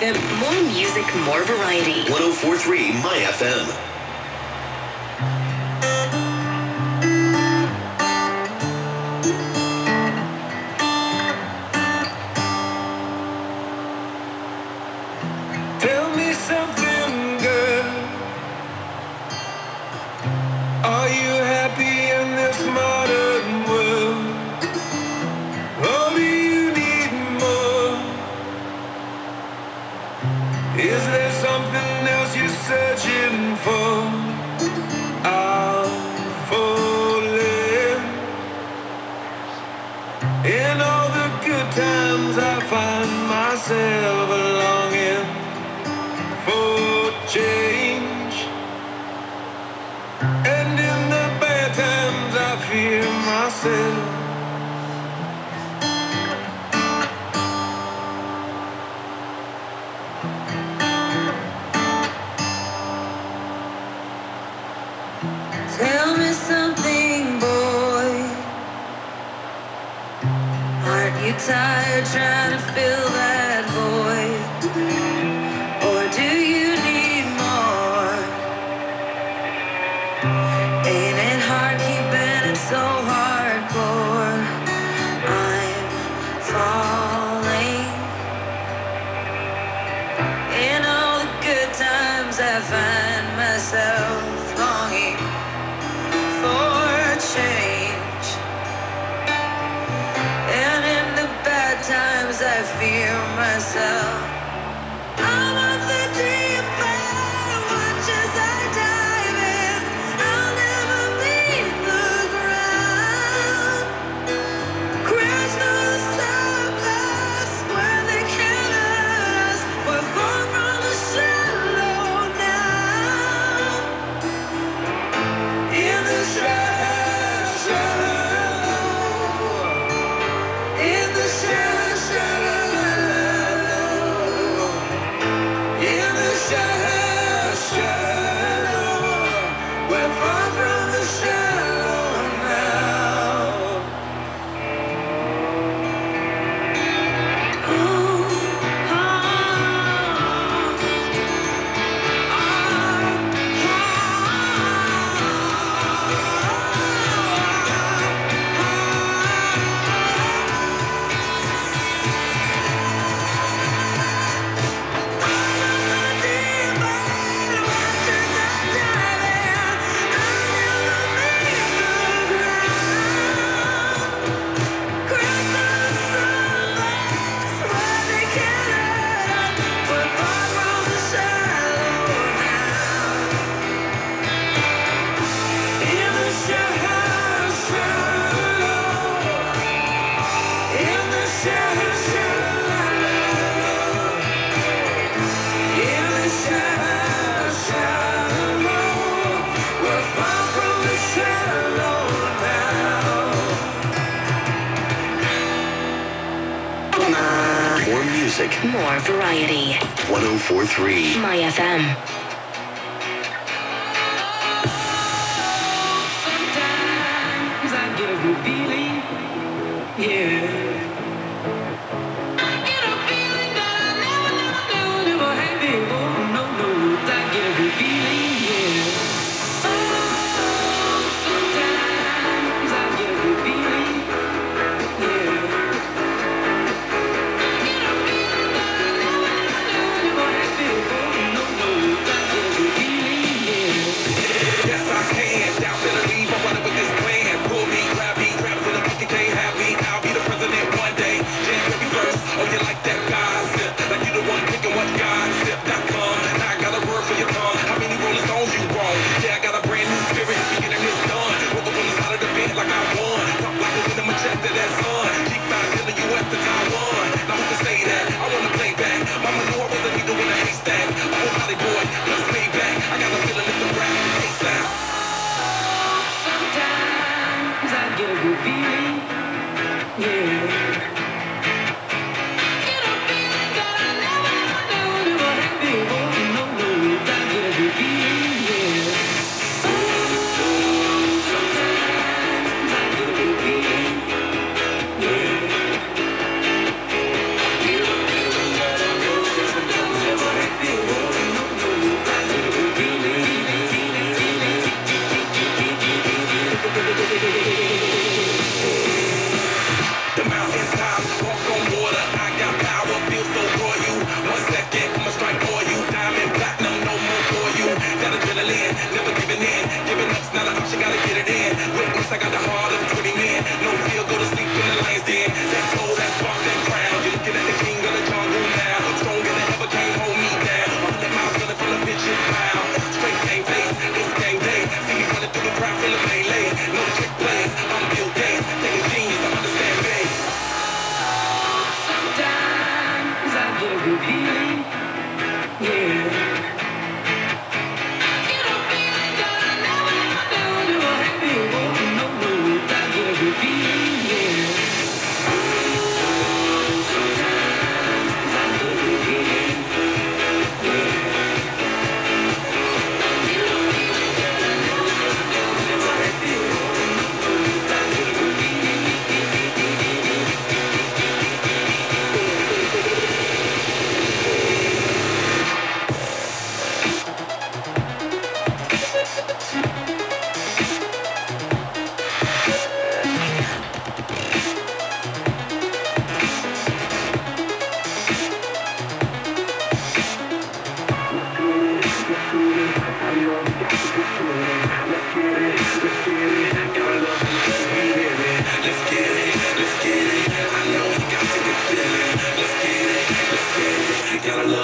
FM. More music, more variety. 1043 My FM. Tell me something, girl. Are you happy in this modern searching for? I'm falling. In all the good times, I find myself longing for change. And in the bad times, I fear myself. Tired trying to fill that void? Or do you need more? Ain't it hard keeping it so hardcore? I'm falling. In all the good times, I More variety. 1043 My FM. to be.